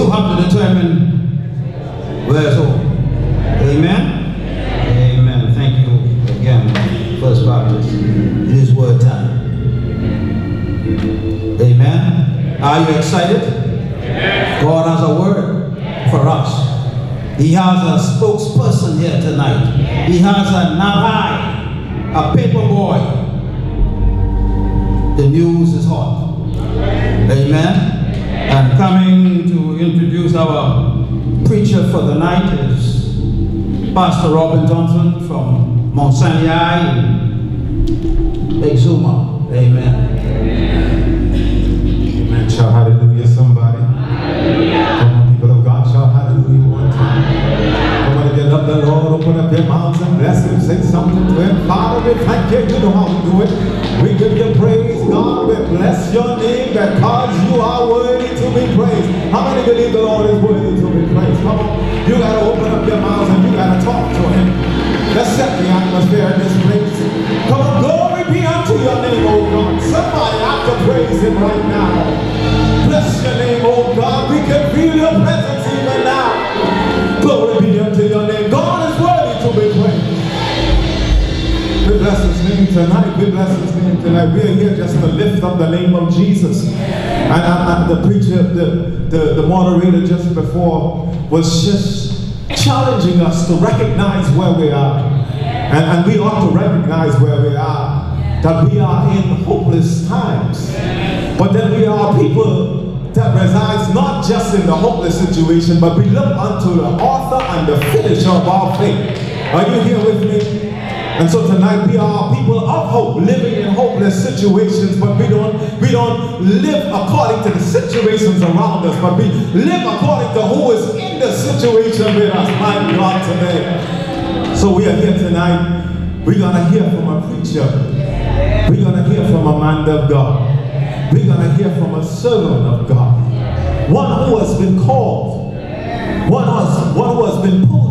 You have to determine where's home. Amen. Amen. Thank you again, First Baptist. It is word time. Amen. Are you excited? God has a word for us. He has a spokesperson here tonight. He has a Narai, a paper boy. The news is hot. Amen. And coming to introduce our preacher for the night is Pastor Robin Johnson from Mount Sinai, Exuma. Amen. Amen. Shout hallelujah, somebody. Open up your mouths and bless Him. Say something to Him. Father, we thank you. You know how to do it. We give you praise, God. We bless your name because you are worthy to be praised. How many believe the Lord is worthy to be praised? Come on. You got to open up your mouths and you got to talk to Him. Let's set the atmosphere in this place. Come on, glory be unto your name, oh God. Somebody have to praise Him right now. Bless your name, oh God. We can feel your presence even now. Glory be unto your name. God bless his name tonight. We bless his name tonight. We are here just to lift up the name of Jesus. And, the preacher, the, the, the moderator just before was just challenging us to recognize where we are. And, and we ought to recognize where we are. That we are in hopeless times. But then we are people that resides not just in the hopeless situation, but we look unto the author and the finisher of our faith. Are you here with me? And so tonight we are people of hope, living in hopeless situations, but we don't we don't live according to the situations around us, but we live according to who is in the situation with us. My God, today. So we are here tonight. We're gonna hear from a preacher. We're gonna hear from a man of God. We're gonna hear from a servant of God. One who has been called. One who has, one who has been pulled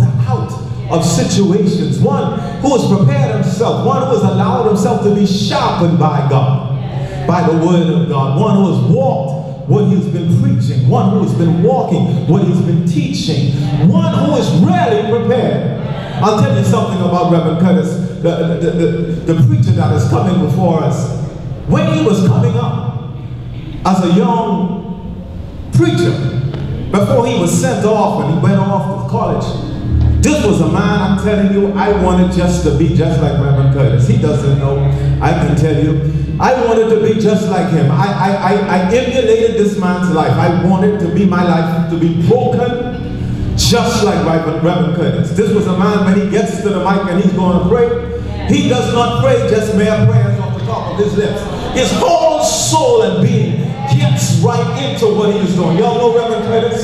of situations, one who has prepared himself, one who has allowed himself to be sharpened by God, by the word of God, one who has walked what he's been preaching, one who has been walking what he's been teaching, one who is really prepared. I'll tell you something about Reverend Curtis, the, the, the, the preacher that is coming before us. When he was coming up as a young preacher, before he was sent off and he went off to college, this was a man, I'm telling you, I wanted just to be just like Reverend Curtis. He doesn't know, I can tell you. I wanted to be just like him. I, I, I, I emulated this man's life. I wanted to be my life to be broken just like Reverend, Reverend Curtis. This was a man, when he gets to the mic and he's going to pray, he does not pray just mere prayers off the top of his lips. His whole soul and being gets right into what he was doing. Y'all know Reverend Curtis?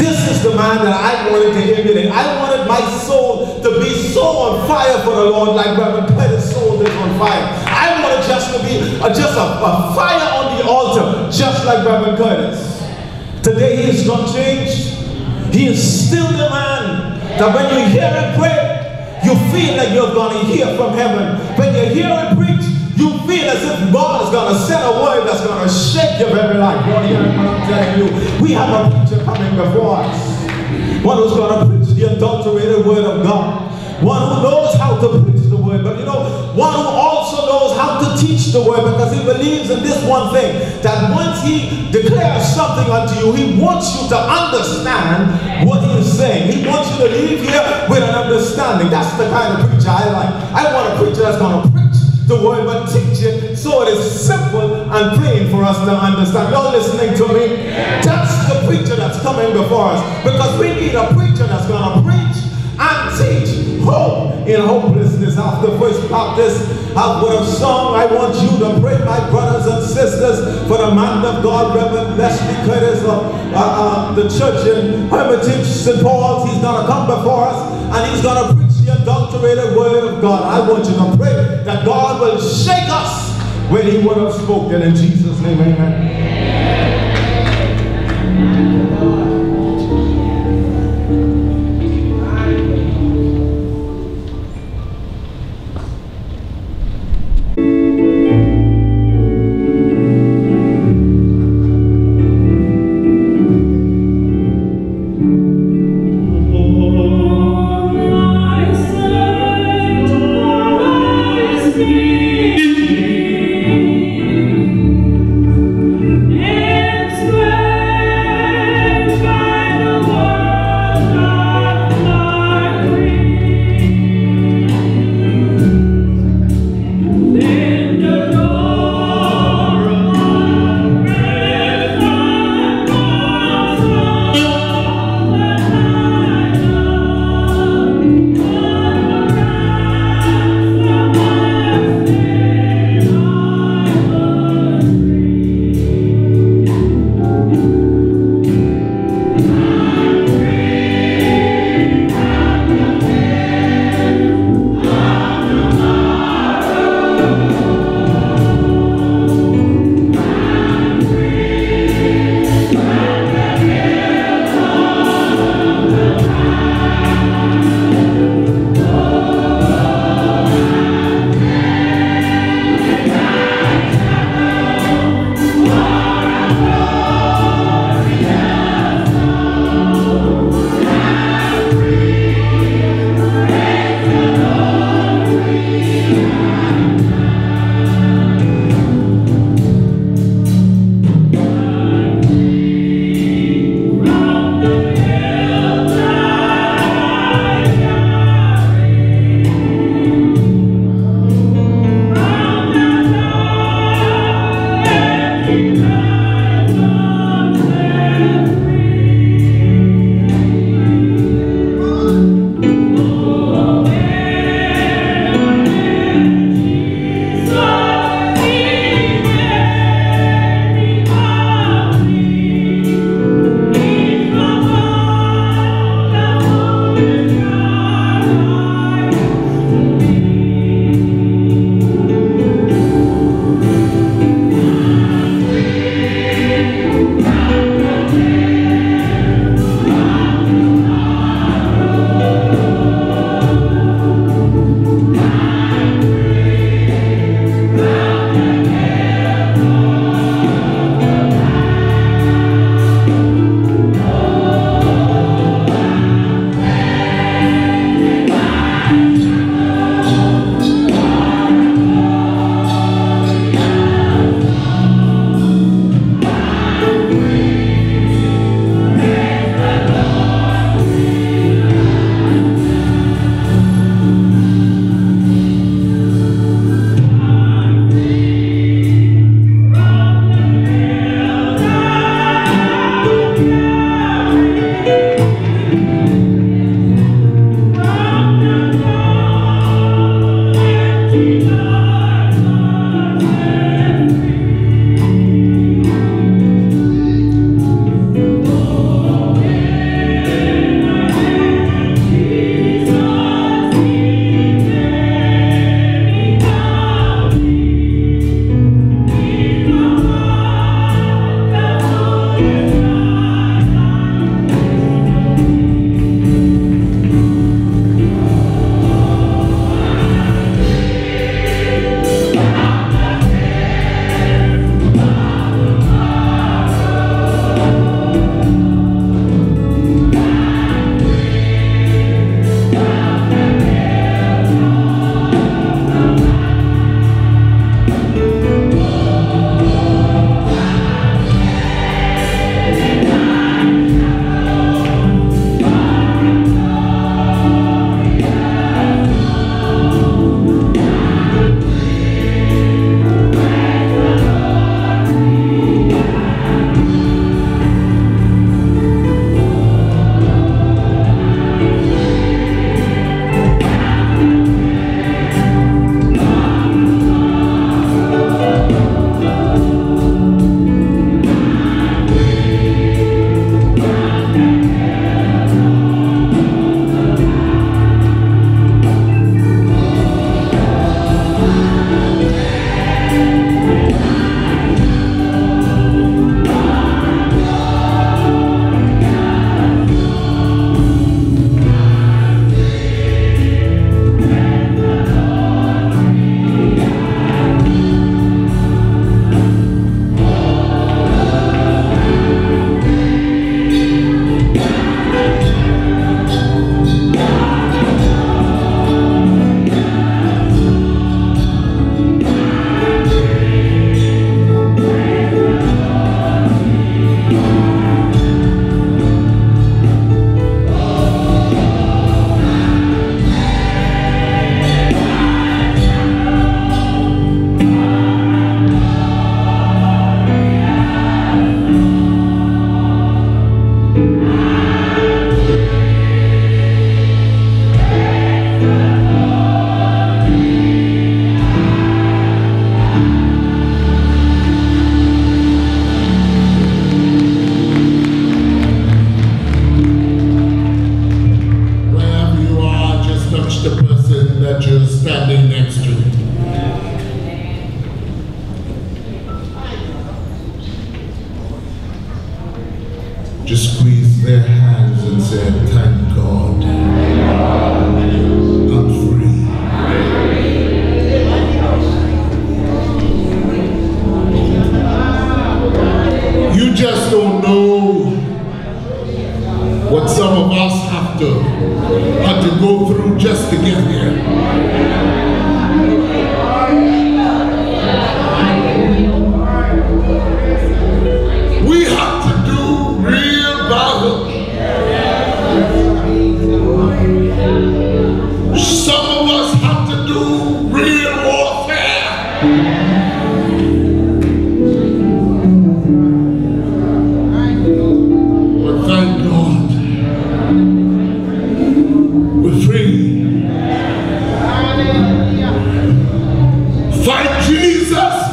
This is the man that I wanted to emulate. I wanted my soul to be so on fire for the Lord like Reverend Curtis' soul is on fire. I wanted just to be a, just a, a fire on the altar, just like Reverend Curtis. Today he is not changed. He is still the man that when you hear him pray, you feel like you're going to hear from heaven. When you hear him preach, you feel as if God is going to send a word that's going to shake your very life. You're hearing what I'm telling you. We have a preacher coming before us. One who's going to preach the adulterated word of God. One who knows how to preach the word. But you know, one who also knows how to teach the word because he believes in this one thing. That once he declares something unto you, he wants you to understand what he is saying. He wants you to leave here with an understanding. That's the kind of preacher I like. I want a preacher that's going to the word, but teach it so it is simple and plain for us to understand. Y'all listening to me? That's the preacher that's coming before us because we need a preacher that's going to preach and teach hope in hopelessness. After First Baptist, I would have sung, I want you to pray, my brothers and sisters, for the man of God, Reverend Leslie Curtis of uh, uh, the church in Hermitage, St. Paul's. He's going to come before us and he's going to preach the adulterated word of God. I want you to pray that God will shake us when he would have spoken. In Jesus' name, amen.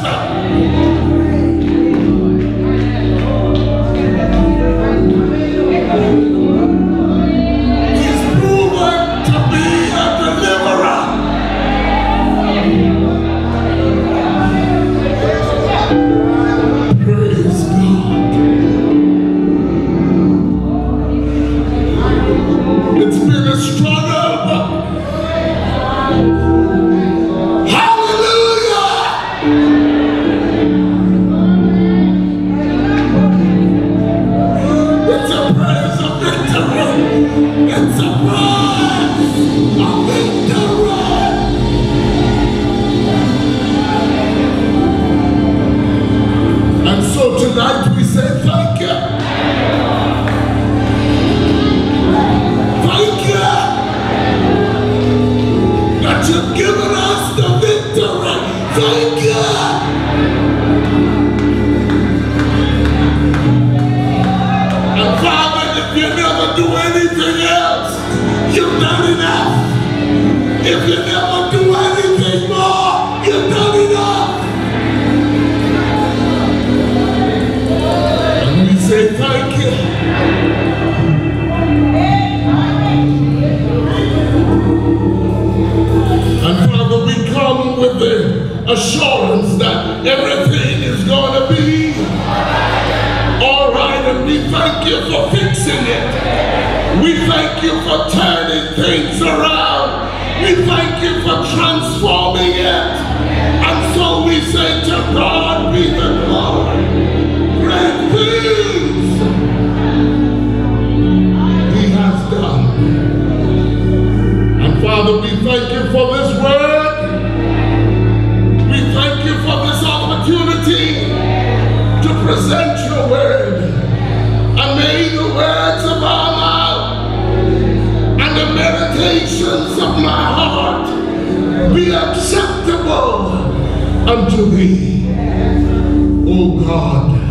Força! Present your word. And may the words of our mouth and the meditations of my heart be acceptable unto thee, O God,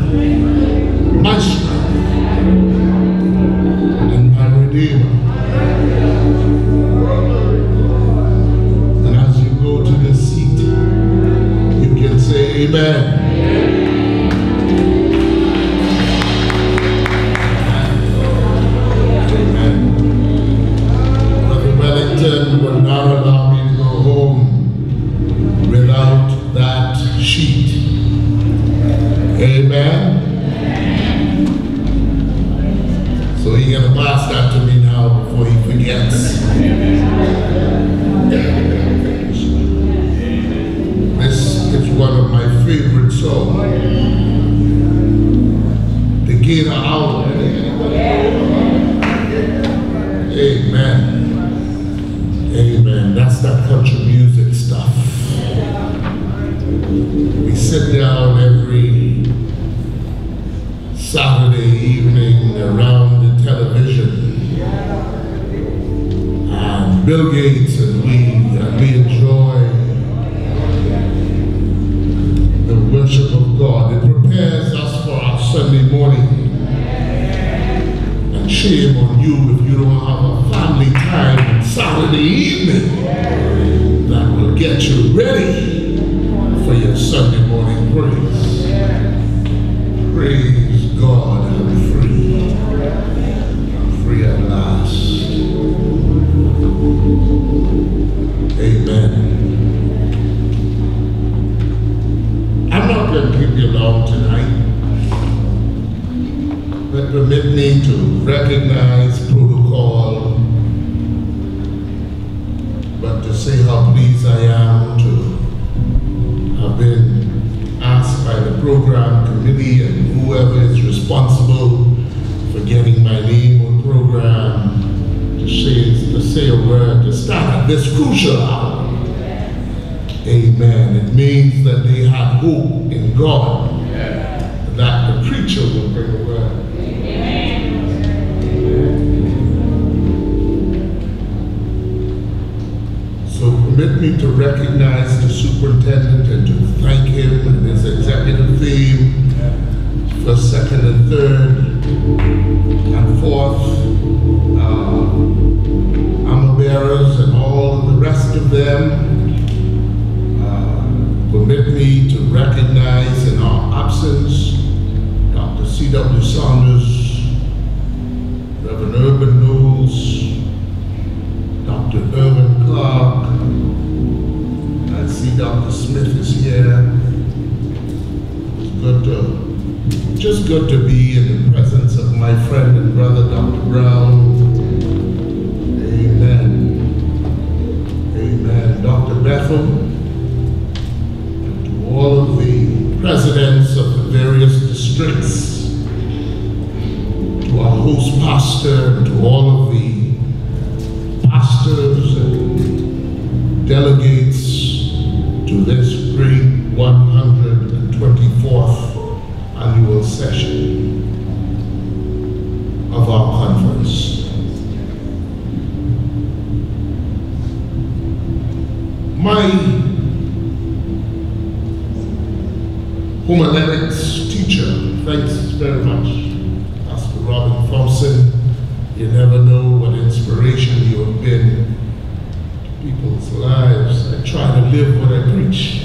my strength and my redeemer. Amen. Recognize My homiletics teacher, thanks very much, Pastor Robin Thompson. You never know what inspiration you have been to people's lives. I try to live what I preach.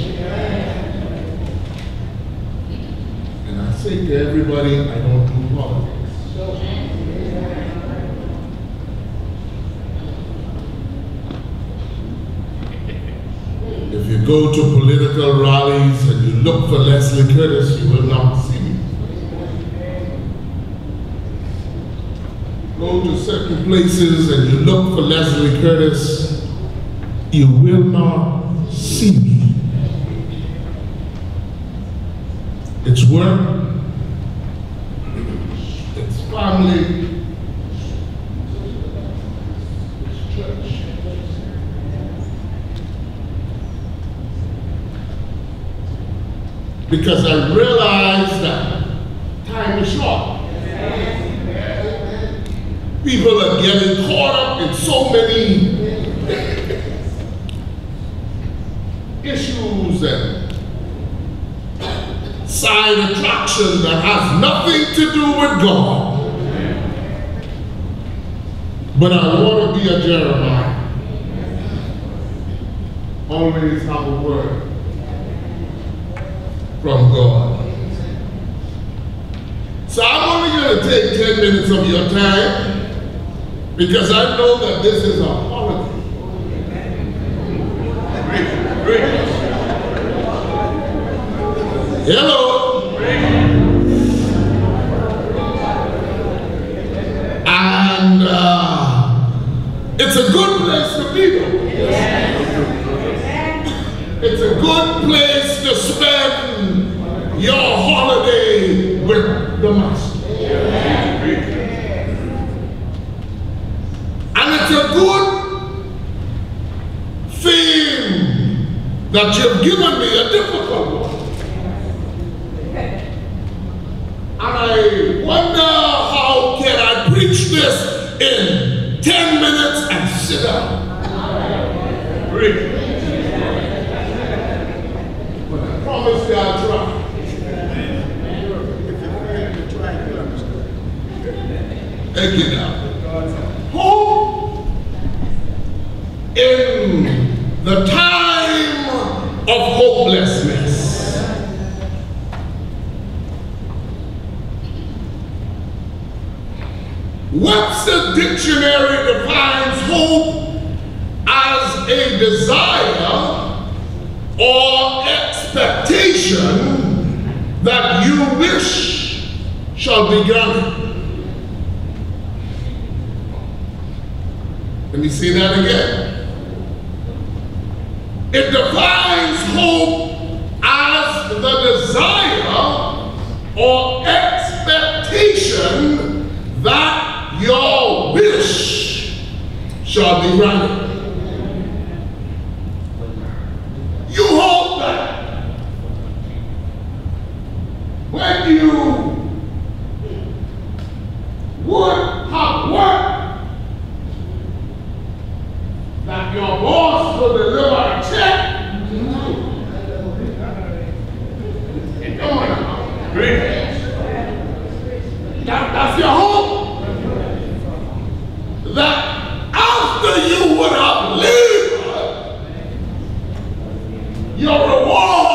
And I say to everybody, I don't do politics. You go to political rallies and you look for Leslie Curtis, you will not see me. Go to certain places and you look for Leslie Curtis, you will not see me. It's work, it's family, because I realize that time is short. People are getting caught up in so many issues and side attraction that has nothing to do with God. But I want to be a Jeremiah. Always have a word from God. So I'm only going to take 10 minutes of your time because I know that this is a holiday. Hello. And uh, it's a good place to be. It's a good place to spend your holiday with the Master. And it's a good thing that you've given me a difficult one. And I wonder how can I preach this in 10 minutes and sit down. But I promise you I'll try. Hope in the time of hopelessness. Webster Dictionary defines hope as a desire or expectation that you wish shall be granted. Let me say that again. It defines hope as the desire or expectation that your wish shall be granted. you would have lived. Your reward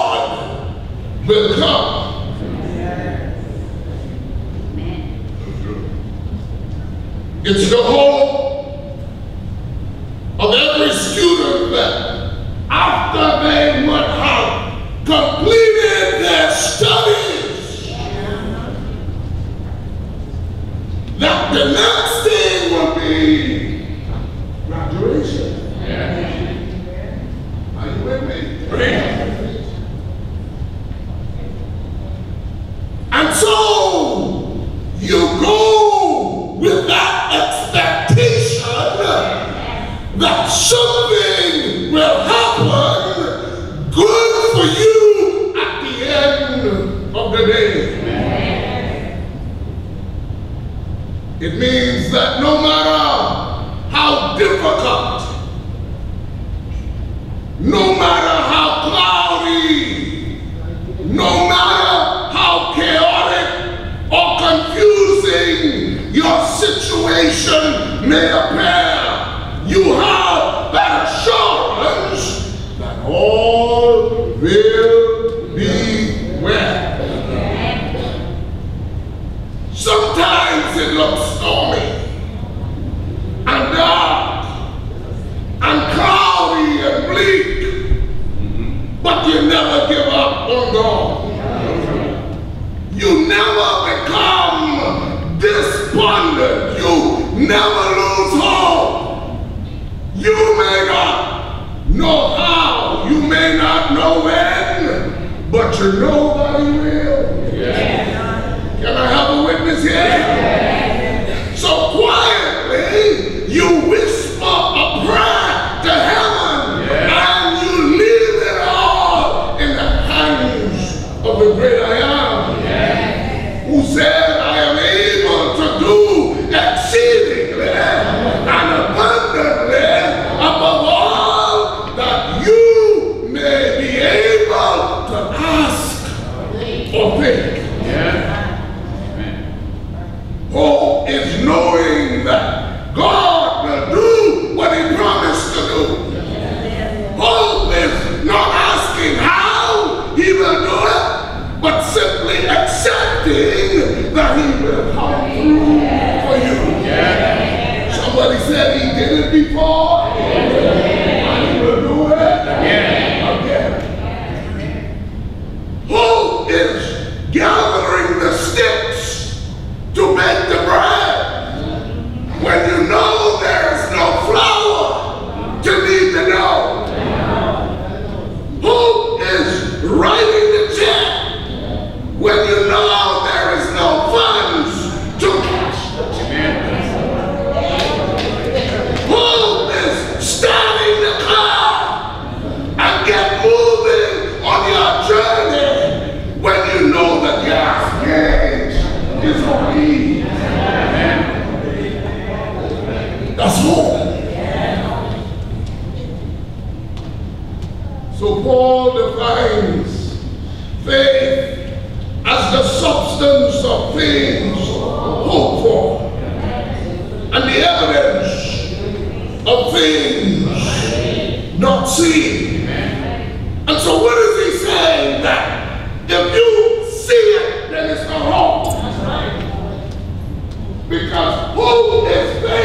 Because who is faithful?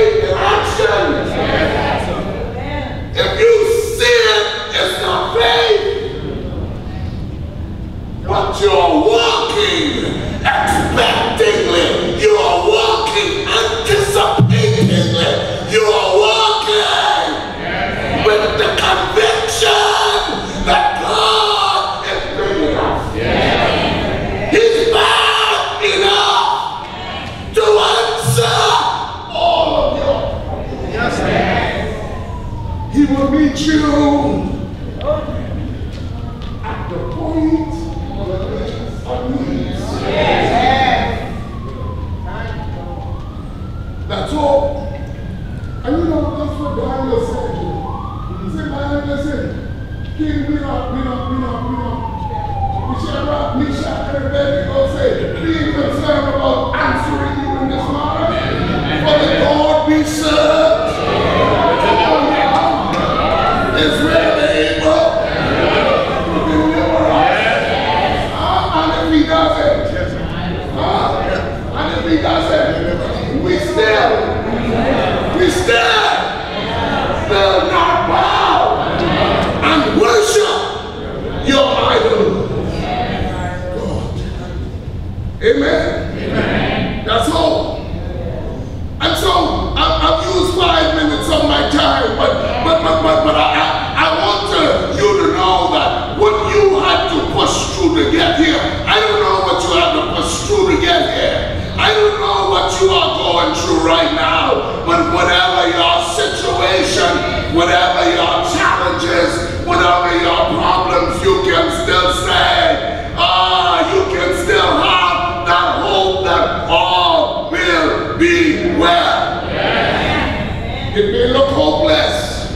It may look hopeless,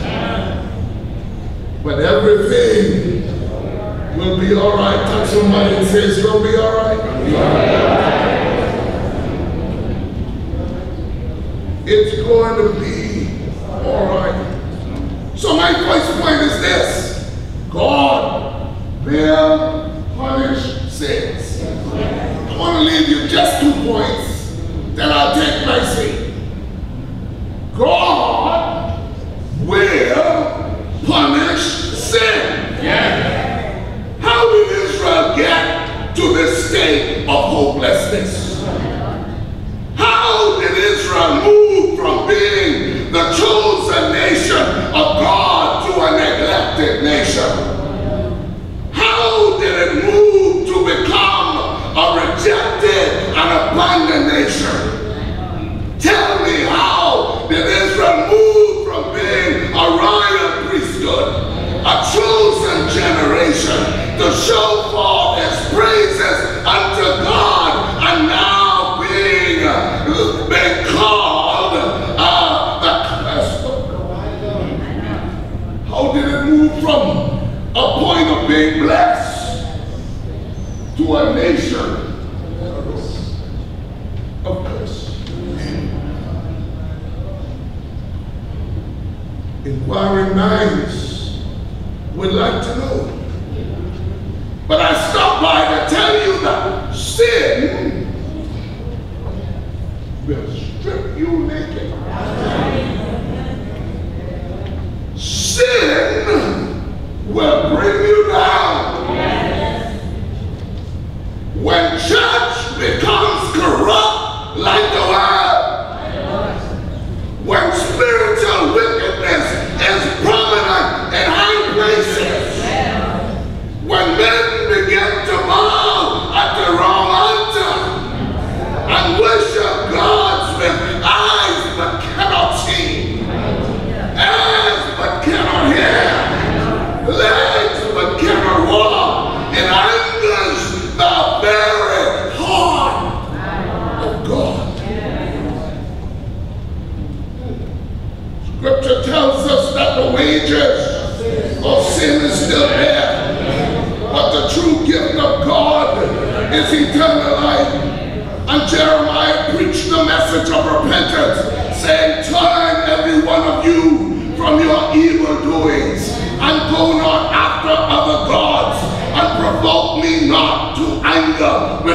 but everything will be all right. Touch somebody and say, it's going to be all right. It's going to be all right. So my first point is this. God will punish sins. I want to leave you just two points, then I'll take my seat. God How did Israel move from being the chosen nation of God to a neglected nation? How did it move to become a rejected and abandoned nation? Tell me how did Israel move from being a royal priesthood, a chosen generation, to show forth its praises unto to a nation of course. Inquiring minds would like to know. But I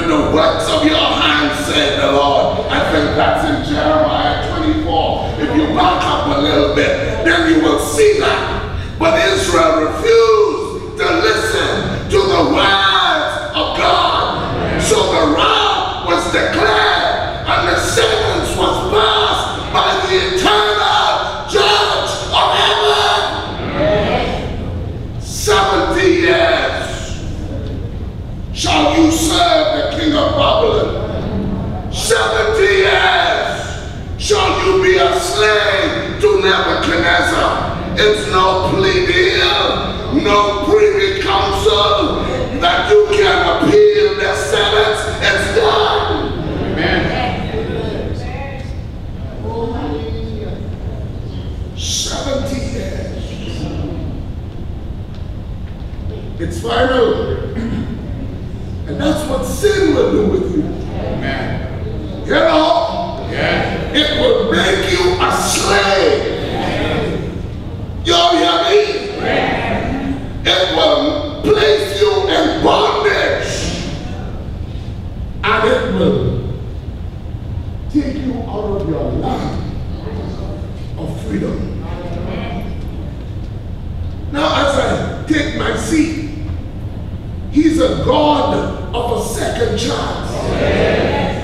the works of your hands, said the Lord. I think that's in Jeremiah 24. If you back up a little bit, then you will see that. But Israel refused no plea deal, no privy council that you can appeal the sentence is done. Amen. Seventy years. It's final. And that's what sin will do with you. Amen. You know? Yeah. It will make you a slave. You all hear me? Yeah. It will place you in bondage. And it will take you out of your land of freedom. Now as I take my seat, he's a God of a second chance. Yes.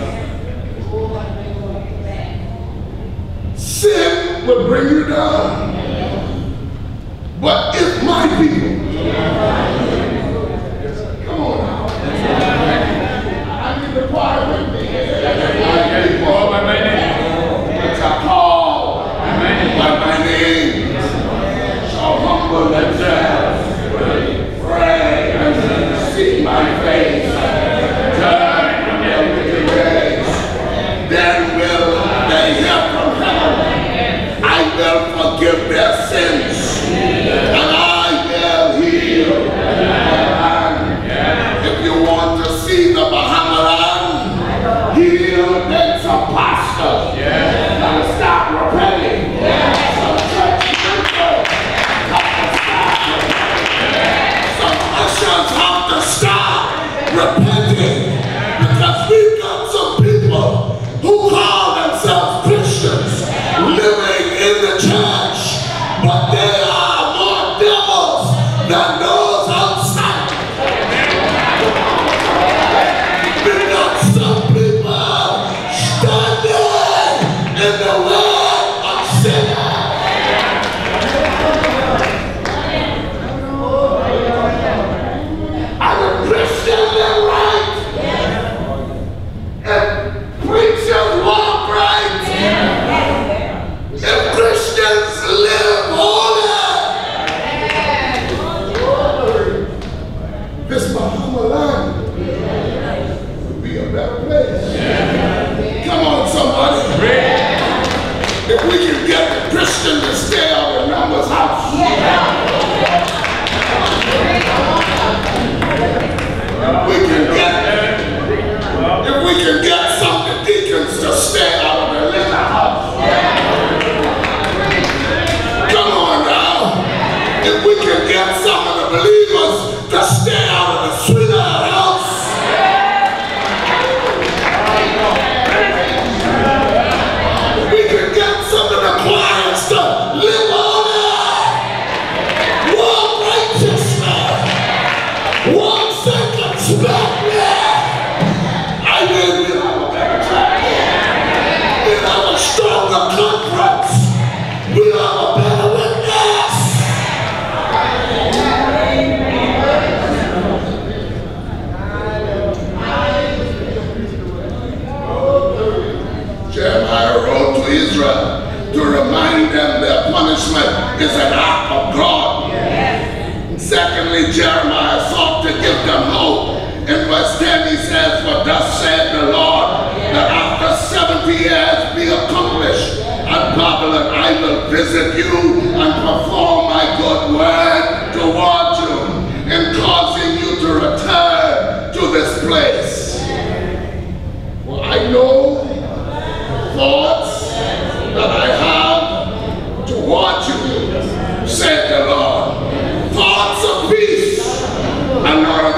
Sin will bring you down.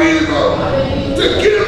The ago to give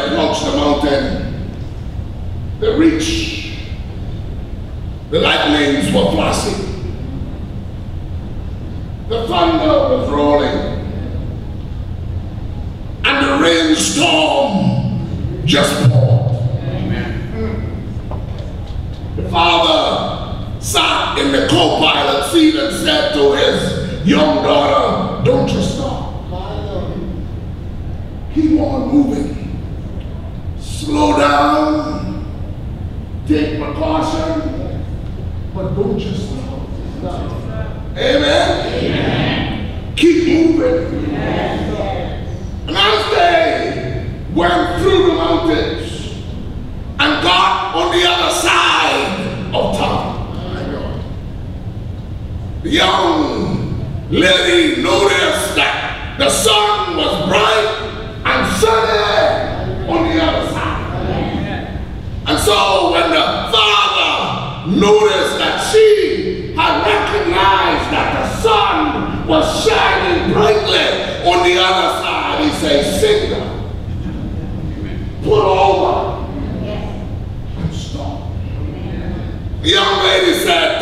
they the mountain, the rich, the lightnings were flashing, the thunder was rolling, and the rainstorm just poured. Amen. The father sat in the co-pilot seat and said to his young daughter, don't you stop. Keep on moving down, take precaution, but don't just stop. Amen? Amen. Keep moving. Yes. And as they went through the mountains and got on the other side of town, the young lady noticed that the sun was bright noticed that she had recognized that the sun was shining brightly on the other side. He said, Singer, put over and stop. The young lady said,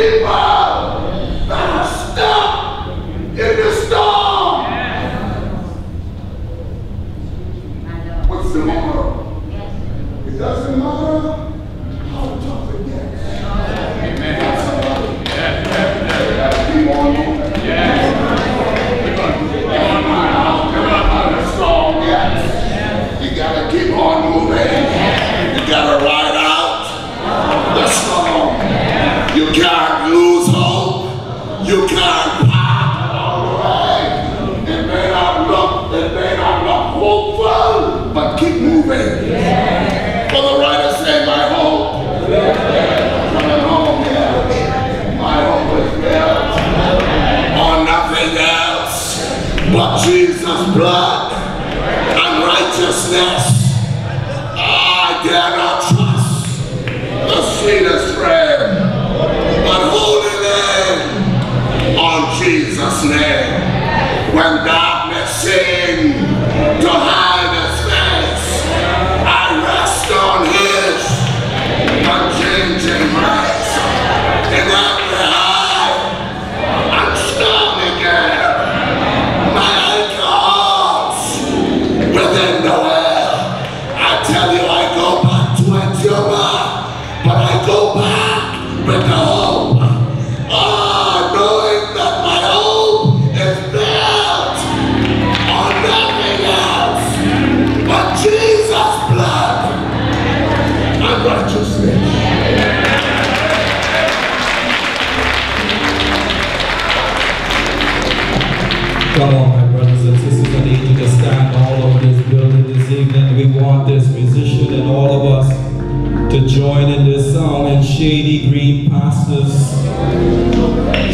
viva!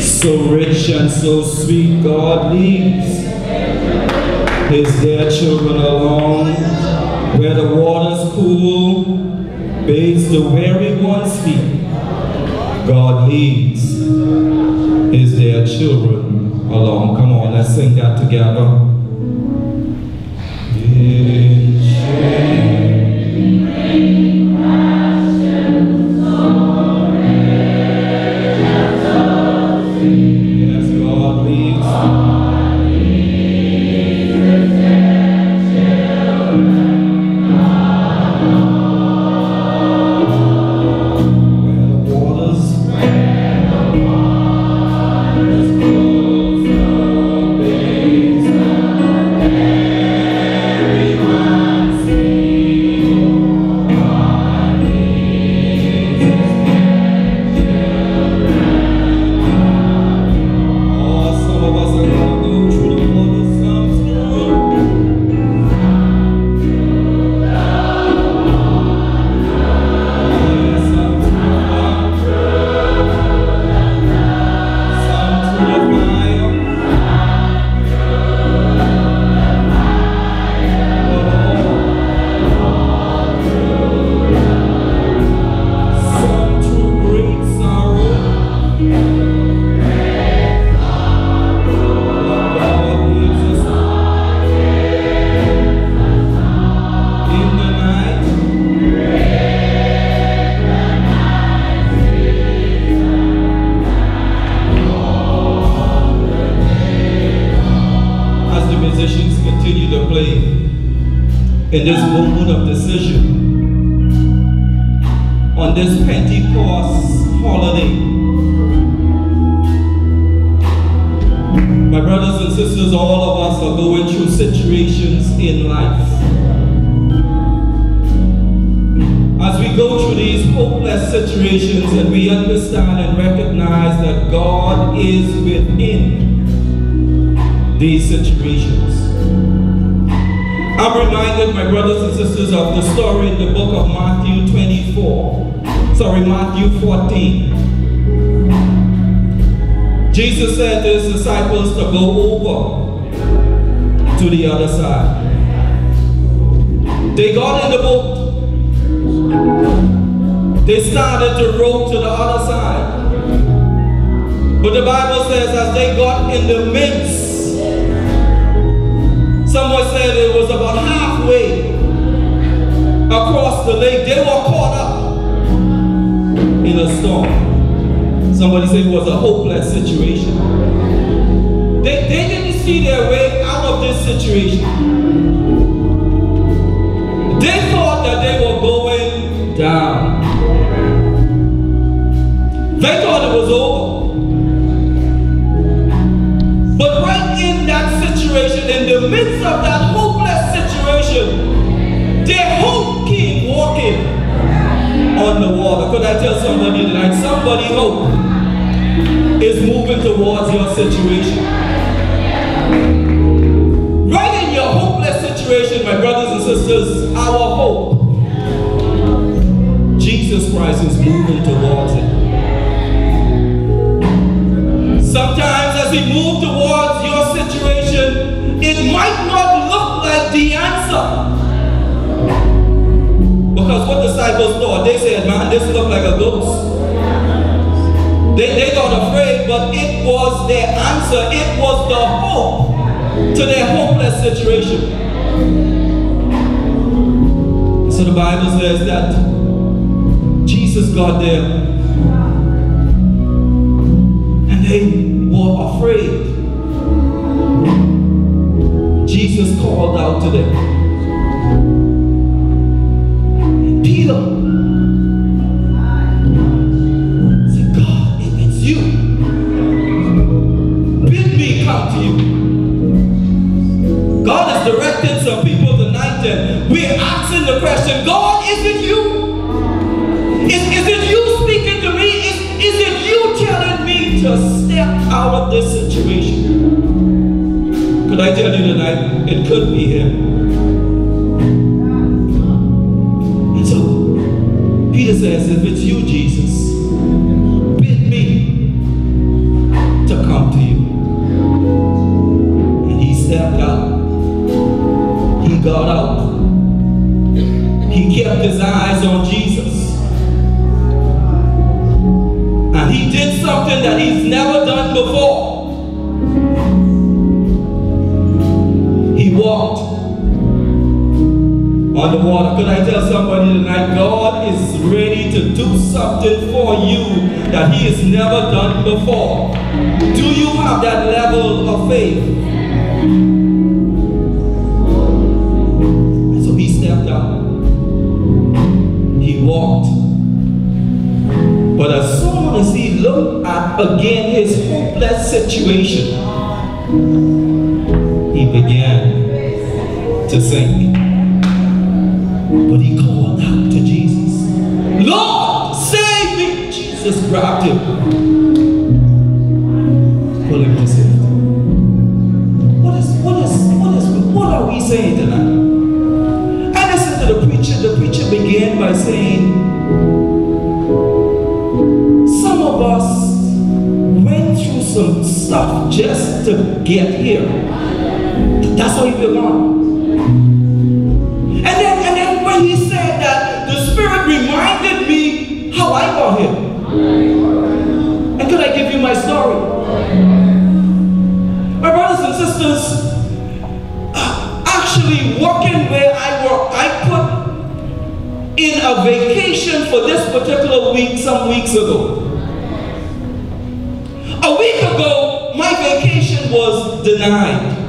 So rich and so sweet, God leads his dear children along where the waters cool, bathes the weary one's feet. God leads his dear children along. Come on, let's sing that together. Sisters, all of us are going through situations in life. As we go through these hopeless situations and we understand and recognize that God is within these situations. I'm reminded, my brothers and sisters, of the story in the book of Matthew 24. Sorry, Matthew 14. Jesus said to his disciples to go over to the other side. They got in the boat. They started to row to the other side. But the Bible says as they got in the midst, someone said it was about halfway across the lake. They were caught up in a storm. Somebody said it was a hopeless situation. They, they didn't see their way out of this situation. They thought that they were going down. They thought it was over. But right in that situation, in the midst of that hopeless situation, their hope came walking on the water. Could I tell somebody tonight? Somebody hope is moving towards your situation. Right in your hopeless situation, my brothers and sisters, our hope. Jesus Christ is moving towards it. Sometimes as we move towards your situation, it might not look like the answer. Because what disciples thought, they said, man, this looks like a ghost. They, they got afraid, but it was their answer. It was the hope to their hopeless situation. So the Bible says that Jesus got there and they were afraid. Jesus called out to them. Peter question, God, is it you? Is, is it you speaking to me? Is, is it you telling me to step out of this situation? Could I tell you tonight, it could be him. And so, Peter says, if it's you, Jesus, his eyes on Jesus. And he did something that he's never done before. He walked on the water. Could I tell somebody tonight, God is ready to do something for you that he has never done before. Do you have that level of faith? Again his hopeless situation, he began to sink. But he called out to Jesus, Lord, save me! Jesus grabbed him, stuff just to get here. That's how you belong. And then, and then when he said that, the Spirit reminded me how I got here. And could I give you my story? My brothers and sisters, uh, actually working where I work, I put in a vacation for this particular week some weeks ago. Was denied.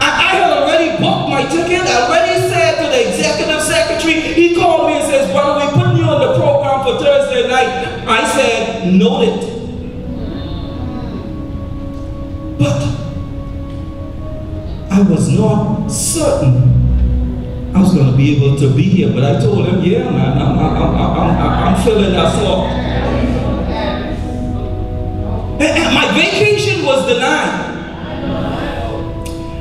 I, I had already booked my ticket, I already said to the executive secretary, he called me and says, brother, we putting you on the program for Thursday night. I said, noted. But I was not certain I was going to be able to be here. But I told him, yeah, man, I'm, I'm, I'm, I'm, feeling that salt.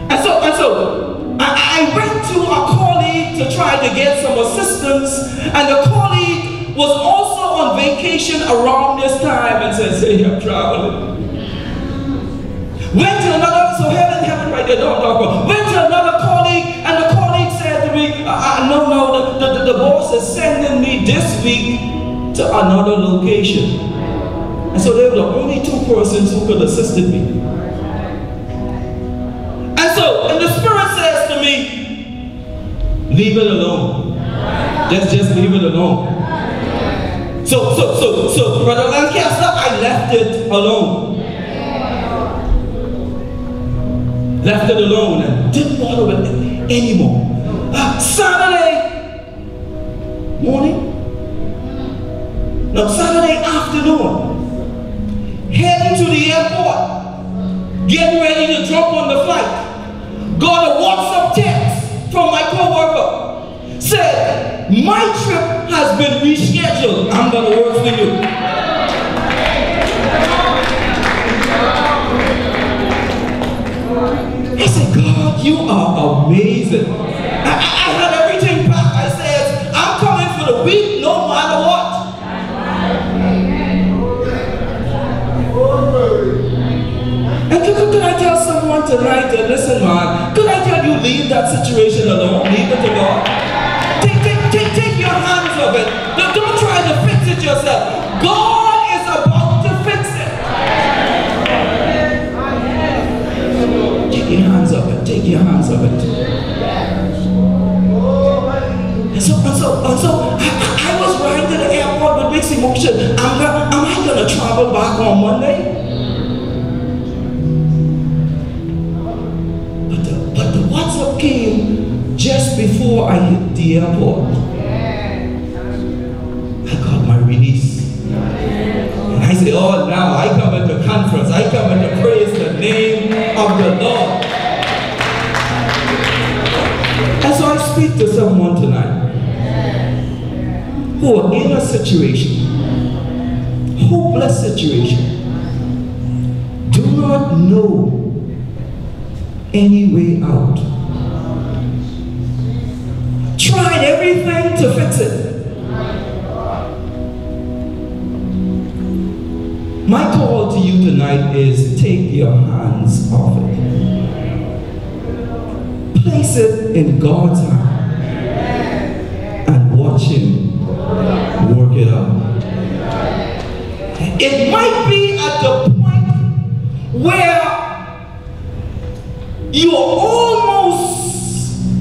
And so, and so I, I went to a colleague to try to get some assistance, and the colleague was also on vacation around this time and says, hey, I'm traveling. Went to another, so heaven, heaven right there, don't talk about. Went to another colleague, and the colleague said to me, uh, uh, no, no, the, the, the boss is sending me this week to another location. And so they were the only two persons who could assist me. Leave it alone. Just, just leave it alone. So, so, so, so, Brother Lancaster, I left it alone. Left it alone and didn't bother with it anymore. Uh, Saturday morning, no, Saturday afternoon, heading to the airport, getting ready to jump on the flight. Got a WhatsApp text from my coworker. Said, my trip has been rescheduled. I'm going to work for you. I said, God, you are amazing. I, I, had everything packed. I said, I'm coming for the week no matter what. And could, could I tell someone tonight to listen, man? Could I tell you leave that situation alone? Leave it to God. Take, take, take, take your hands off it. Don't, try to fix it yourself. God is about to fix it. Take your hands off it. Take your hands off it. And so, and so, and so, I, was riding to the airport with mixed emotion. Am I gonna travel back on Monday? But the, but the WhatsApp came just before I the airport. I got my release. And I say, oh, now I come at the conference. I come at the praise the name of the Lord. And so I speak to someone tonight who are in a situation, hopeless situation, do not know any way out. it My call to you tonight is take your hands off it. Place it in God's hand and watch Him work it out. It might be at the point where you're almost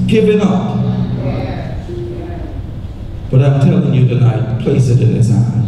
giving up. But I'm telling you tonight, place it in his hand.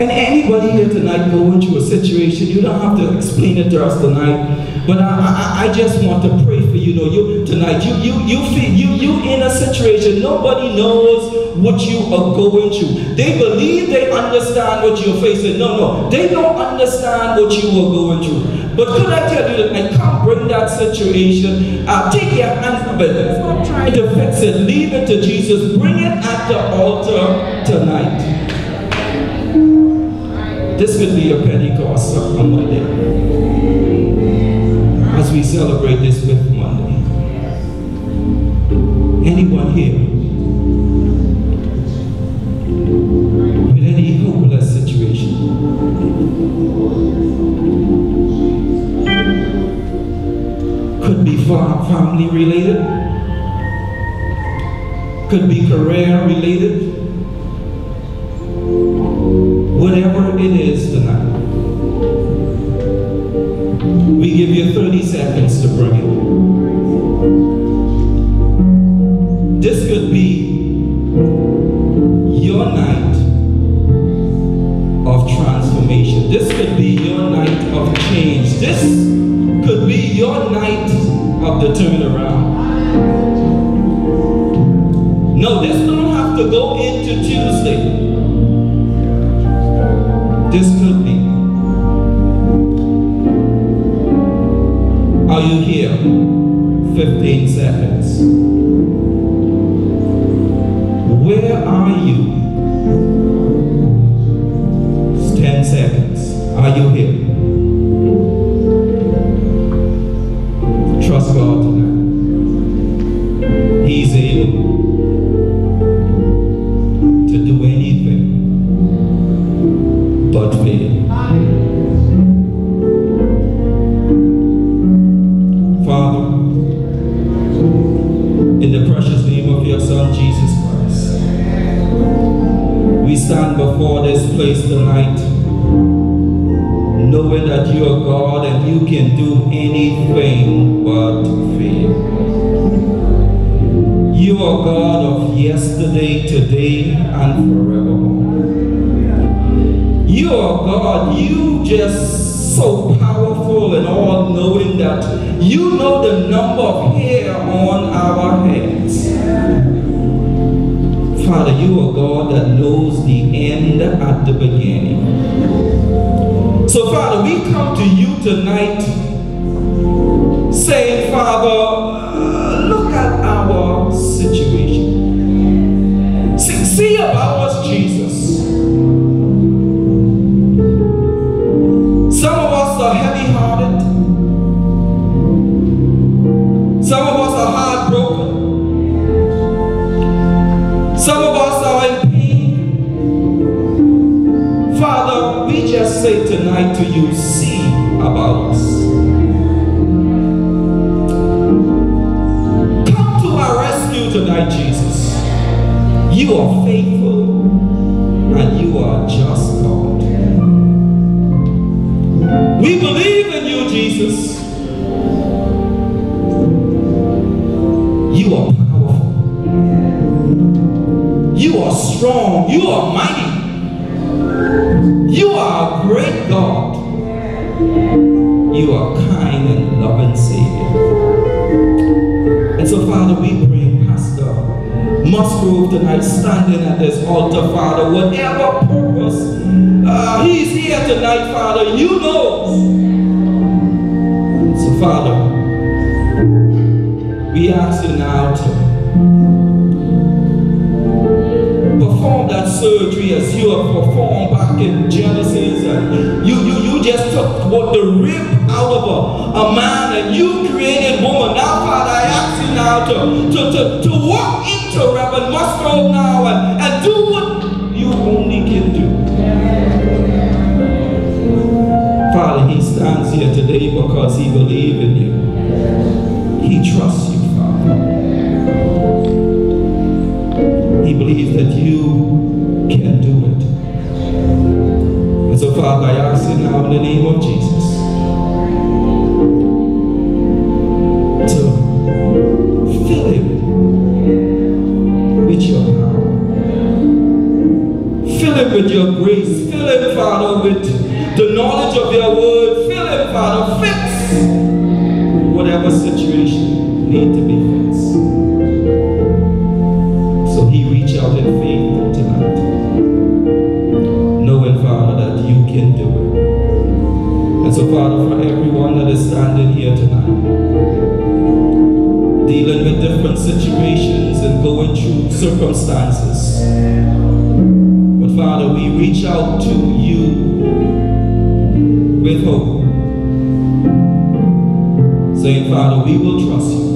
And anybody here tonight going through a situation, you don't have to explain it to us tonight. But I, I, I just want to pray for you. Know you tonight, you you you feel you you in a situation. Nobody knows what you are going through. They believe they understand what you're facing. No, no, they don't understand what you are going through. But could I tell you, I can't bring that situation. I'll take your hands, but stop trying to fix it. Leave it to Jesus. Bring it at the altar tonight. This could be a Pentecost on Monday. As we celebrate this with Monday. Anyone here family related, could be career related, whatever it is. the tune around. No, this don't have to go into Tuesday. This could be. Are you here? 15 seconds. Everyone that is standing here tonight, dealing with different situations and going through circumstances, but Father, we reach out to you with hope saying, Father, we will trust you.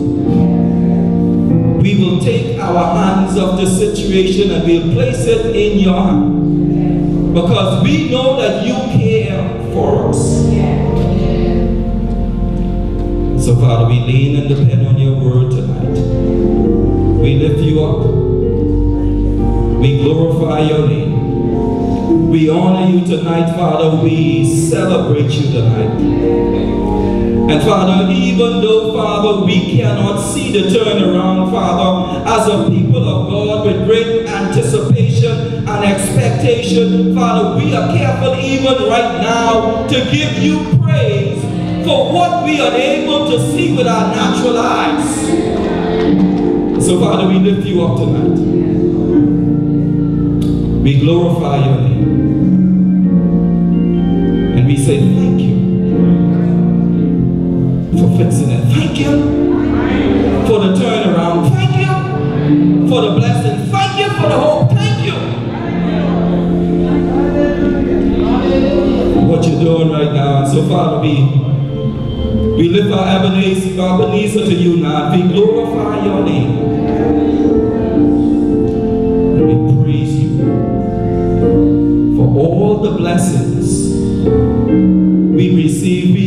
We will take our hands off the situation and we'll place it in your hand. Because we know that you care for us. So, Father, we lean and depend on your word tonight. We lift you up. We glorify your name. We honor you tonight, Father. We celebrate you tonight. And Father, even though, Father, we cannot see the turnaround, Father, as a people of God with great anticipation and expectation, Father, we are careful even right now to give you for what we are able to see with our natural eyes. So, Father, we lift you up tonight. We glorify your name. And we say thank you for fixing it. Thank you for the turnaround. Thank you for the blessing. Thank you for the hope. Thank you. What you're doing right now. And so, Father, we we lift our Ebenezer, Ebenezer to you now. We glorify your name. And we praise you for all the blessings we receive.